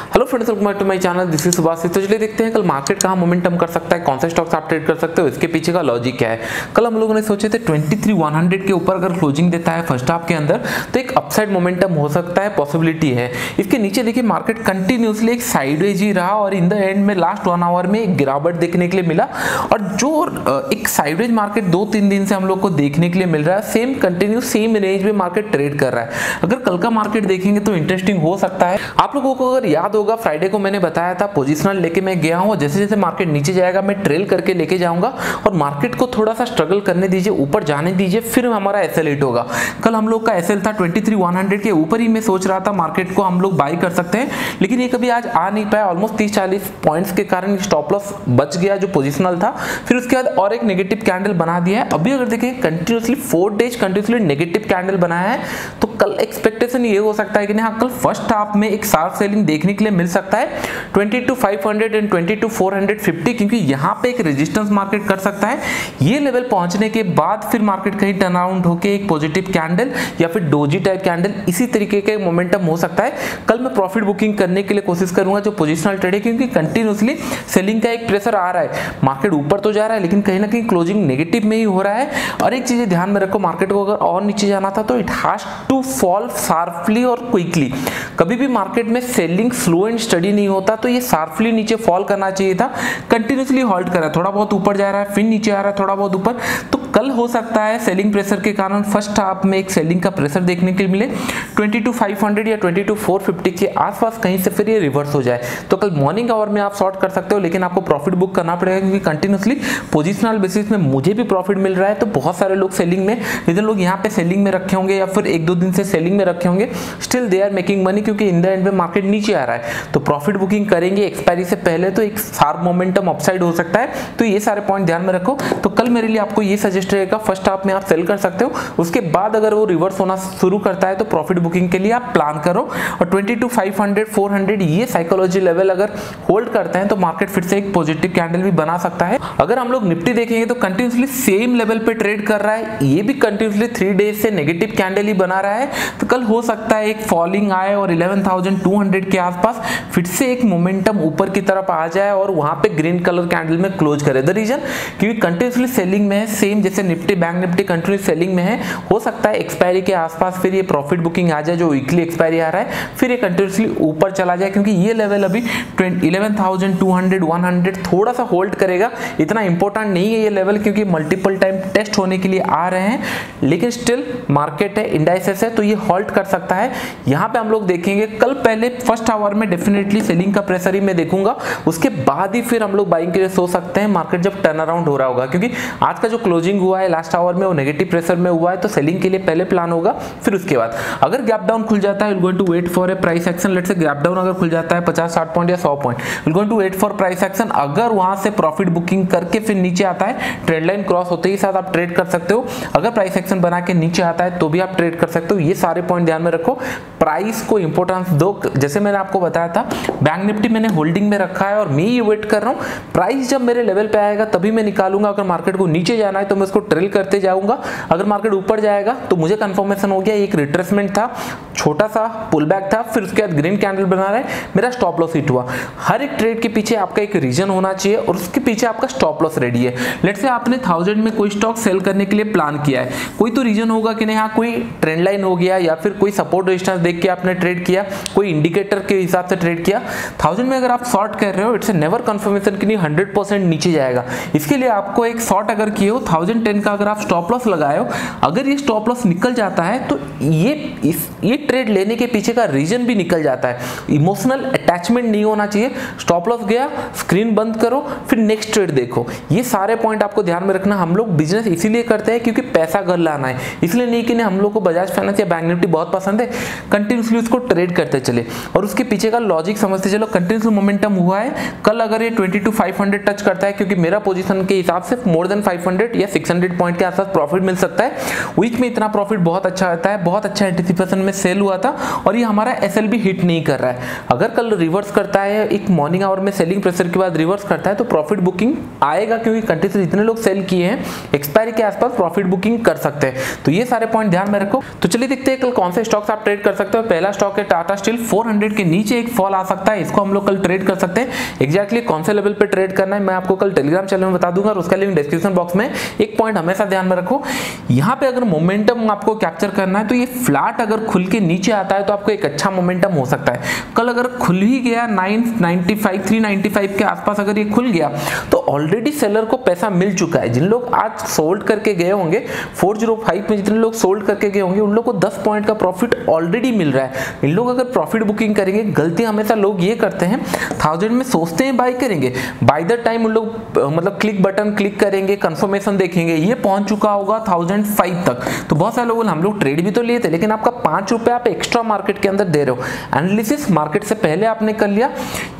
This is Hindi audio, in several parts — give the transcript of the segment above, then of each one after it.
Hello friends welcome to my channel this is Subhash तो चलिए देखते हैं कल मार्केट कहाँ मोमेंटम कर सकता है कौन से स्टॉक्स आप ट्रेड कर सकते हो इसके पीछे का लॉजिक क्या है? कल हम लोगों ने सोचे थे 23,100 के ऊपर अगर क्लोजिंग देता है फ़र्स्ट हाफ़ के अंदर तो एक अपसाइड मोमेंटम हो सकता है पॉसिबिलिटी है। इसके नीचे देखिए मार्केट कंटिन्यूसली एक साइडवेज ही रहा और इन द एंड में लास्ट वन आवर में एक गिरावट देखने के लिए मिला। और जो एक साइडवेज मार्केट दो तीन दिन से हम लोग को देखने के लिए मिल रहा है सेम कंटिन्यू सेम रेंज में मार्केट ट्रेड कर रहा है। अगर कल का मार्केट देखेंगे तो इंटरेस्टिंग हो सकता है। आप लोगों को अगर याद होगा फ्राइडे को मैंने बताया था पोजिशनल लेके मैं गया हूँ, जैसे जैसे मार्केट नीचे जाएगा, मैं ट्रेल करके लेके जाऊँगा, और मार्केट को थोड़ा सा स्ट्रगल करने दीजिए, ऊपर जाने दीजिए, फिर हमारा एस होगा। कल हम लोग का एसएल था ट्वेंटी के ऊपर ही मैं सोच रहा था मार्केट को हम लोग बाई कर सकते हैं, लेकिन ये कभी आज आ नहीं पाया ऑलमोस्ट तीस चालीस पॉइंट्स के कारण स्टॉप लॉस बच गया जो पोजिशनल था। फिर उसके बाद और एक नेगेटिव कैंडल बना दिया है। अभी अगर देखें continuously four days continuously negative candle बनाया है तो कल एक्सपेक्टेशन ये हो सकता है कि नहीं हाँ कल फ़र्स्ट हाफ़ में एक शार्प सेलिंग देखने के लिए मिल सकता है 20 टू 500 एंड 20 टू 450 क्योंकि यहाँ पे एक रेजिस्टेंस मार्केट कर सकता है। ये लेवल पहुँचने के बाद फिर मार्केट कहीं टर्न अराउंड होकर एक पॉजिटिव कैंडल या फिर डोजी टाइप कैंडल इसी तरीके के मोमेंटम हो सकता है। कल मैं प्रॉफिट बुकिंग करने के लिए कोशिश करूँगा जो पोजिशनल ट्रेड है, क्योंकि कंटिन्यूसली सेलिंग का एक प्रेशर आ रहा है। मार्केट ऊपर तो जा रहा है, लेकिन कहीं ना कहीं क्लोजिंग नेगेटिव में ही हो रहा है। और एक चीज़ ध्यान में रखो मार्केट को अगर और नीचे जाना था तो it has to fall sharply और क्विकली कभी भी मार्केट में सेलिंग स्लो एंड स्टडी नहीं होता तो ये शार्पली नीचे फॉल करना चाहिए था कंटिन्यूसली हॉल्ट कर रहा है थोड़ा बहुत ऊपर जा रहा है, फिर नीचे आ रहा है, थोड़ा बहुत ऊपर तो कल हो सकता है सेलिंग प्रेशर के कारण फ़र्स्ट हाफ़ में एक सेलिंग का प्रेशर देखने के मिले। 22 टू 500 या 22 टू 450 के आसपास कहीं से फिर ये रिवर्स हो जाए। तो कल मॉर्निंग आवर में आप शॉर्ट कर सकते हो, लेकिन आपको प्रॉफिट बुक करना पड़ेगा क्योंकि कंटिन्यूसली पोजिशनल बेसिस में मुझे भी प्रॉफिट मिल रहा है। तो बहुत सारे लोग सेलिंग में इधर लोग यहाँ पे सेलिंग में रखे होंगे या फिर एक दो दिन से सेलिंग में रखे होंगे still they are making money क्योंकि इन द एंड में मार्केट नीचे आ रहा है। तो प्रॉफिट बुकिंग करेंगे एक्सपायरी से पहले तो एक शार्प मोमेंटम अपसाइड हो सकता है। तो ये सारे पॉइंट ध्यान में रखो। तो कल मेरे लिए आपको ये सजेस्ट रहेगा फ़र्स्ट हाफ़ में आप सेल कर सकते हो। उसके बाद अगर वो रिवर्स होना शुरू करता है तो प्रॉफिट बुकिंग के लिए आप प्लान करो। और 22 टू 500 400 ये साइकोलॉजी लेवल अगर होल्ड करते हैं तो मार्केट फिर से एक पॉजिटिव कैंडल भी बना सकता है। अगर हम लोग निफ्टी देखेंगे तो कंटिन्यूसली सेम लेवल पे ट्रेड कर रहा है। ये भी कंटिन्यूसली थ्री डेज़ से नेगेटिव कैंडल ही बना रहा है। तो कल हो सकता है एक फॉलिंग आए और 11,200 के आसपास फिर से एक मोमेंटम ऊपर की तरफ़ आ जाए और वहाँ पे ग्रीन कलर कैंडल में क्लोज करे। द रीजन क्योंकि कंटिन्यूसली सेलिंग में है सेम जैसे Nifty bank Nifty continue selling में है। हो सकता है एक्सपायरी के आसपास फिर ये प्रॉफिट बुकिंग आ जाए जो वीकली एक्सपायरी आ रहा है फिर ये कंटिन्यूसली ऊपर चला जाए क्योंकि ये लेवल अभी 11,200 100 थोड़ा सा होल्ड करेगा। इतना इंपॉर्टेंट नहीं है ये लेवल क्योंकि मल्टीपल टाइम टेस्ट होने के लिए आ रहे हैं। लेकिन स्टिल मार्केट है इंडाइसेस है तो ये हॉल्ट कर सकता है। यहाँ पे हम लोग देखेंगे कल पहले फ़र्स्ट आवर में डेफिनेटली सेलिंग का प्रेशर ही मैं देखूँगा। उसके बाद ही फिर हम लोग बाइंग के लिए सो सकते हैं। मार्केट जब टर्न अराउंड हो रहा होगा क्योंकि आज का जो क्लोजिंग हुआ है लास्ट आवर में वो नेगेटिव प्रेशर में हुआ है तो सेलिंग के लिए पहले प्लान होगा, फिर उसके बाद। अगर गैप डाउन खुल जाता है going to wait for a price action let say gap down अगर खुल जाता है 50 60 पॉइंट या 100 point will going to wait for price action अगर वहाँ से प्रॉफिट बुकिंग करके फिर नीचे आता है ट्रेड लाइन क्रॉस होते ही साथ आप ट्रेड कर सकते हो। अगर प्राइस एक्शन बना के नीचे आता है तो भी आप ट्रेड कर सकते हो। ये सारे पॉइंट ध्यान में रखो। प्राइस को इंपॉर्टेंस दो। जैसे मैंने आपको बताया था बैंक निफ्टी मैंने होल्डिंग में रखा है और मैं ये वेट कर रहा हूँ। प्राइस जब मेरे लेवल पे आएगा, तभी मैं निकालूँगा। अगर मार्केट को नीचे जाना है तो मैं उसको ट्रेल करते जाऊँगा। अगर मार्केट ऊपर जाएगा तो मुझे कंफर्मेशन हो गया एक रिट्रेसमेंट था, छोटा सा पुल बैक था, फिर उसके बाद ग्रीन कैंडल बना रहा, मेरा स्टॉप लॉस हिट हुआ। हर एक ट्रेड के पीछे आपका एक रीजन होना चाहिए, और उसके पीछे आपका स्टॉप लॉस रेडी है। लेट से आपने थाउज़ेंड में कोई स्टॉक सेल करने के लिए प्लान किया है। कोई तो रीजन होगा कि नहीं हाँ कोई ट्रेंड लाइन हो गया, या फिर कोई सपोर्ट रेजिस्टेंस देख के आपने ट्रेड किया, कोई इंडिकेटर के हिसाब से ट्रेड किया। थाउज़ेंड में अगर आप शॉर्ट कर रहे हो इट्स नेवर कंफर्मेशन कि नहीं हंड्रेड नीचे जाएगा। इसके लिए आपको एक शॉर्ट अगर किए हो थाउज़ेंड टेन का अगर आप स्टॉप लॉस लगाए हो, अगर ये स्टॉप लॉस निकल जाता है तो ये इस, ये ट्रेड लेने के पीछे का रीजन भी निकल जाता है। इमोशनल अटैचमेंट नहीं होना चाहिए। स्टॉप लॉस गया स्क्रीन बंद करो, फिर नेक्स्ट ट्रेड देखो। ये सारे पॉइंट आपको ध्यान में रखना। हम लोग बिज़नेस इसीलिए करते हैं क्योंकि पैसा घर लाना है। इसलिए नहीं कि हम लोग को बजाज फाइनेंस या बैंक निफ्टी बहुत पसंद है। कंटिन्यूसली उसको ट्रेड करते चले। और उसके पीछे का लॉजिक समझते चलो। कंटिन्यूस मोमेंटम हुआ है। कल अगर ये ट्वेंटी टू फाइव टच करता है, क्योंकि मेरा पोजिशन के हिसाब से मोर देन फाइव या सिक्स पॉइंट के आसपास प्रॉफिट मिल सकता है। वीक में इतना प्रॉफिट बहुत अच्छा रहता है, बहुत अच्छा एंटिसिपेशन में सेल हुआ था और ये हमारा एस हिट नहीं कर रहा है। अगर कल रिवर्स करता है, एक मॉर्निंग आवर में सेलिंग प्रेशर के बाद रिवर्स करता है तो प्रॉफिट बुकिंग आएगा क्योंकि कंट्री से जितने लोग सेल किए हैं एक्सपायरी के आसपास प्रॉफिट बुकिंग कर सकते हैं। तो ये सारे पॉइंट ध्यान में रखो। तो चलिए देखते हैं कल कौन से स्टॉक्स आप ट्रेड कर सकते हो। पहला स्टॉक है टाटा स्टील 400 के नीचे एक फॉल आ सकता है, इसको हम लोग कल ट्रेड कर सकते हैं। एक्जैक्टली कौन से लेवल पे ट्रेड करना है, मैं आपको कल टेलीग्राम चैनल में बता दूँगा और उसका लिंक डिस्क्रिप्शन बॉक्स में एक पॉइंट हमेशा ध्यान में रखो। यहाँ पे अगर मोमेंटम आपको कैप्चर करना है तो ये फ्लैट अगर खुल के नीचे आता है तो आपको एक अच्छा मोमेंटम हो सकता है। कल अगर खुल ही गया 995 395 के आसपास अगर ये खुल गया तो ऑलरेडी सेलर को पैसा मिल चुका है। जिन लोग आज सोल्ड करके गए होंगे 405 में जितने लोग सोल्ड करके गए होंगे, उन लोग को 10 पॉइंट का प्रॉफिट ऑलरेडी मिल रहा है। इन लोग अगर प्रॉफिट बुकिंग करेंगे, गलती हमेशा लोग ये करते हैं थाउज़ेंड में सोचते हैं बाई करेंगे। बाय द टाइम उन लोग मतलब क्लिक बटन क्लिक करेंगे कंफर्मेशन देखेंगे, ये पहुँच चुका होगा थाउज़ेंड तक। तो बहुत सारे लोग हम लोग ट्रेड भी तो लिए थे, लेकिन आपका पाँच आप एक्स्ट्रा मार्केट के अंदर दे रहे हो। एनालिसिस मार्केट से पहले आपने कर लिया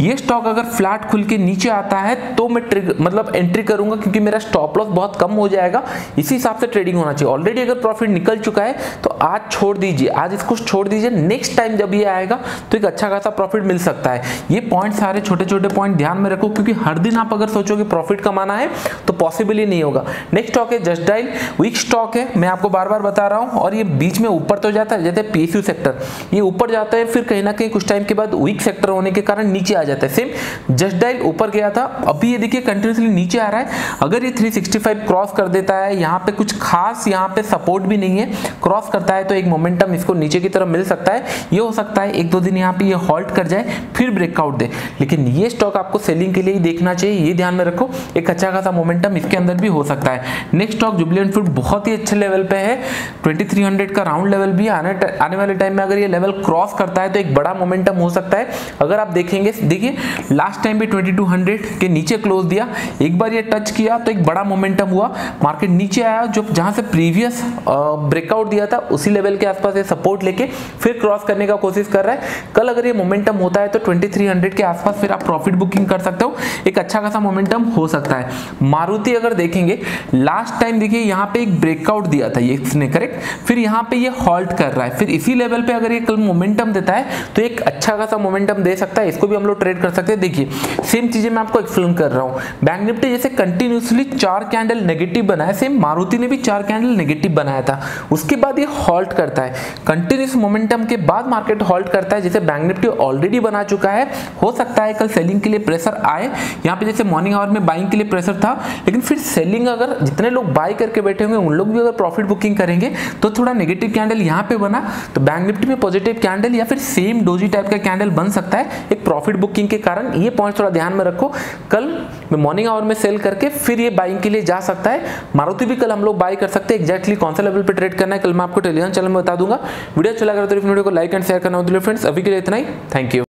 ये स्टॉक अगर फ्लैट खुल के नीचे आता है तो मैं मतलब एंट्री करूँगा क्योंकि मेरा स्टॉप लॉस बहुत कम हो जाएगा। इसी हिसाब से ट्रेडिंग होना चाहिए। ऑलरेडी अगर प्रॉफिट निकल चुका है तो आज छोड़ दीजिए। आज इसको छोड़ दीजिए। नेक्स्ट टाइम जब ये आएगा तो एक अच्छा खासा प्रॉफिट मिल सकता है। ये पॉइंट सारे छोटे छोटे पॉइंट ध्यान में रखो, क्योंकि हर दिन आप अगर सोचोगे प्रॉफिट कमाना है तो पॉसिबल ही नहीं होगा। नेक्स्ट स्टॉक है जस्ट डाइल वीक स्टॉक है, मैं आपको बार बार बता रहा हूँ। और ये बीच में ऊपर तो जाता है, जैसे पीएसयू सेक्टर ये ऊपर जाता है, फिर कहीं ना कहीं कुछ टाइम के बाद वीक सेक्टर होने के कारण नीचे आ जाता है। सेम जस्ट डाइल ऊपर गया था। अभी ये देखिए कंटिन्यूसली नीचे आ रहा है। अगर ये 365 क्रॉस कर देता है, यहाँ पे कुछ खास यहाँ पे सपोर्ट भी नहीं है। क्रॉस करता है तो एक मोमेंटम इसको नीचे की तरफ़ मिल सकता है। ये हो सकता है एक दो दिन यहाँ पे ये हॉल्ट कर जाए, फिर ब्रेकआउट दे। लेकिन ये स्टॉक आपको सेलिंग के लिए ही देखना चाहिए, ये ध्यान में रखो। एक अच्छा खासा मोमेंटम इसके अंदर भी हो सकता है। नेक्स्ट स्टॉक जुबलियन फ़ूड बहुत ही अच्छे लेवल पे है। 2300 का राउंड लेवल भी आने वाले टाइम में अगर ये लेवल क्रॉस करता है तो एक बड़ा मोमेंटम हो सकता है। अगर आप देखेंगे देखिए लास्ट टाइम भी 2200 के नीचे क्लोज दिया, एक बार ये टच किया तो एक बड़ा मोमेंटम हुआ। मार्केट नीचे आया, जो जहाँ से प्रीवियस ब्रेकआउट दिया था, उसी लेवल के आसपास ये सपोर्ट लेके फिर क्रॉस करने का कोशिश कर रहा है। कल अगर ये मोमेंटम होता है तो 2300 के आसपास फिर आप प्रॉफिट बुकिंग कर सकते हो। एक अच्छा खासा मोमेंटम हो सकता है। मारुति अगर देखेंगे लास्ट टाइम देखिए, यहाँ पे एक ब्रेकआउट दिया था ये, इसने करेक्ट फिर यहाँ पे ये हॉल्ट कर रहा है। फिर इसी लेवल पे अगर ये कल मोमेंटम देता है तो एक अच्छा खासा मोमेंटम दे सकता है। इसको भी हम लोग ट्रेड कर सकते हैं। देखिए सेम चीज़ें मैं आपको एक्सप्लेन कर रहा हूँ। बैंक निफ्टी जैसे कंटिन्यूसली चार कैंडल नेगेटिव बनाया सेम मारुति ने भी चार कैंडल नेगेटिव बनाया था। उसके बाद ये हॉल्ट करता है। कंटिन्यूस मोमेंटम के बाद मार्केट हॉल्ट करता है, जैसे बैंक निफ्टी ऑलरेडी बना चुका है। हो सकता है कल सेलिंग के लिए प्रेशर आए। यहाँ पे जैसे मॉर्निंग आवर में बाइंग के लिए प्रेशर था, लेकिन फिर सेलिंग अगर जितने लोग बाय करके बैठे होंगे, उन लोग भी अगर प्रॉफिट बुकिंग करेंगे तो थोड़ा नेगेटिव कैंडल यहाँ पे बना। तो बैंक निफ्टी में पॉजिटिव कैंडल या फिर सेम डोजी टाइप का कैंडल बन सकता है। एक प्रॉफिट बुकिंग के कारण ये पॉइंट थोड़ा ध्यान में रखो। कल मैं मॉर्निंग आवर में सेल करके फिर ये बाइंग के लिए जा सकता है। मारुति भी कल हम लोग बाय कर सकते हैं। एक्जैक्टली कौन सा लेवल पर ट्रेड करना है, कल मैं आपको टेलीग्राम चैनल में बता दूँगा। वीडियो अच्छा लगा तो वीडियो को लाइक एंड शेयर करना फ्रेंड्स अभी के लिए इतना ही। Thank you